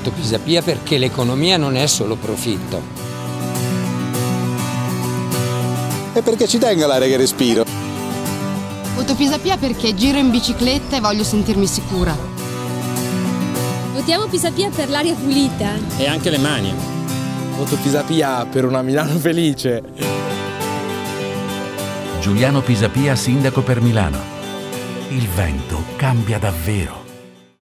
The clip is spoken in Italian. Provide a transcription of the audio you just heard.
voto Pisapia perché l'economia non è solo profitto. E perché ci tengo all'aria che respiro. Voto Pisapia perché giro in bicicletta e voglio sentirmi sicura. Votiamo Pisapia per l'aria pulita. E anche le mani. Voto Pisapia per una Milano felice. Giuliano Pisapia, sindaco per Milano. Il vento cambia davvero.